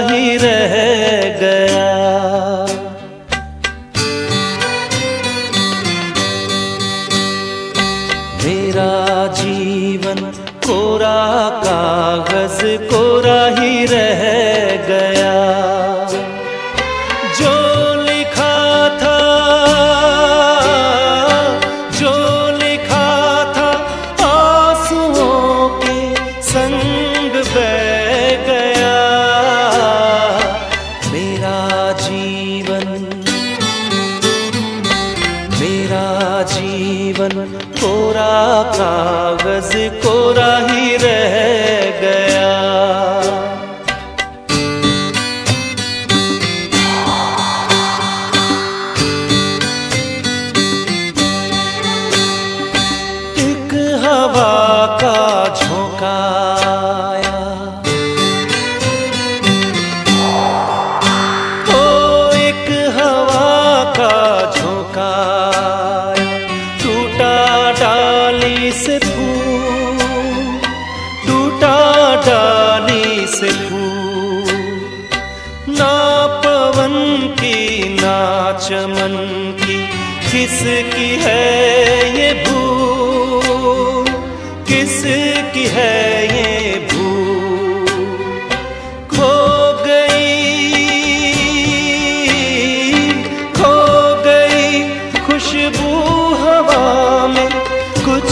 ही रह गया। मेरा जीवन कोरा कागज़ कोरा ही रह गया। जीवन मेरा जीवन कोरा कागज़ कोरा ही रह गया। एक हवा का झोंका टूटा डाली से फूल, टूटा डाली से फूल। ना पवन की ना चमन की, किसकी है ये भूल? किसकी है ये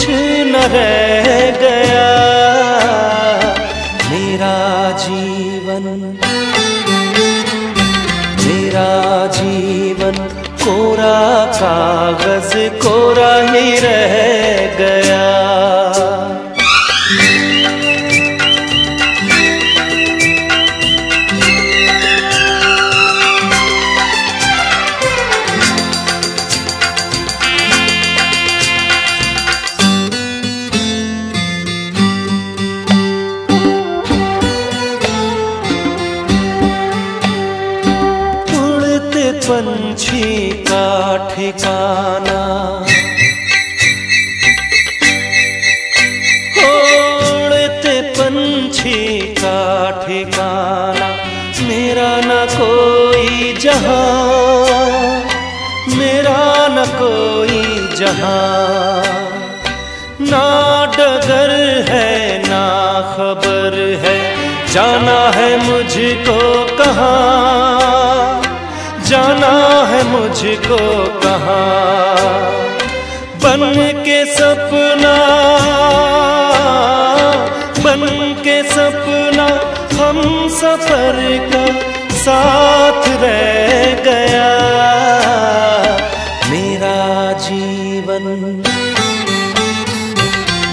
कुछ न रह गया। मेरा जीवन मेरा जीवन कोरा कागज़ कोरा ही रह गया। पंछी का ठिकाना। उड़ते पंछी का ठिकाना। मेरा न कोई जहाँ, मेरा न कोई जहाँ। ना डगर है, ना खबर है, जाना है मुझको कहाँ। मुझको कहा। बन के सपना, बन के सपना हम सफ़र का साथ रह गया। मेरा जीवन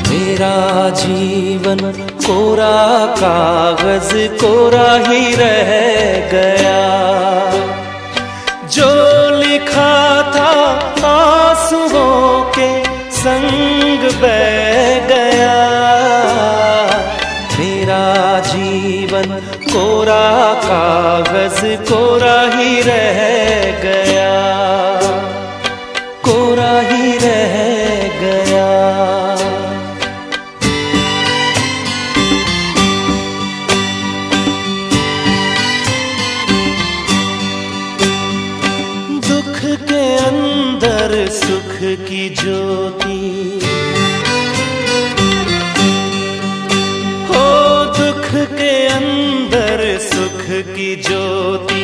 मेरा जीवन कोरा कागज़, कोरा ही रह गया। जो लिखा था आंसुओं के संग बह गया। मेरा जीवन कोरा कागज़ कोरा ही रह सुख की ज्योति। हो दुख के अंदर सुख की ज्योति,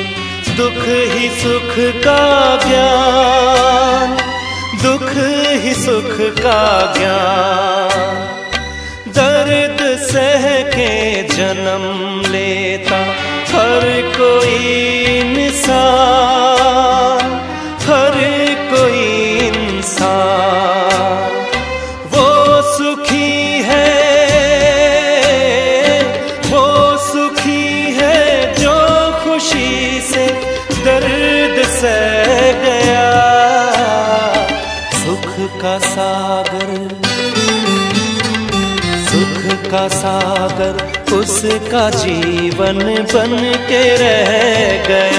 दुख ही सुख का ज्ञान, दुख ही सुख का ज्ञान। दर्द सह के जन्म लेता सुख का सागर सुख का सागर उसका जीवन बन के रह गया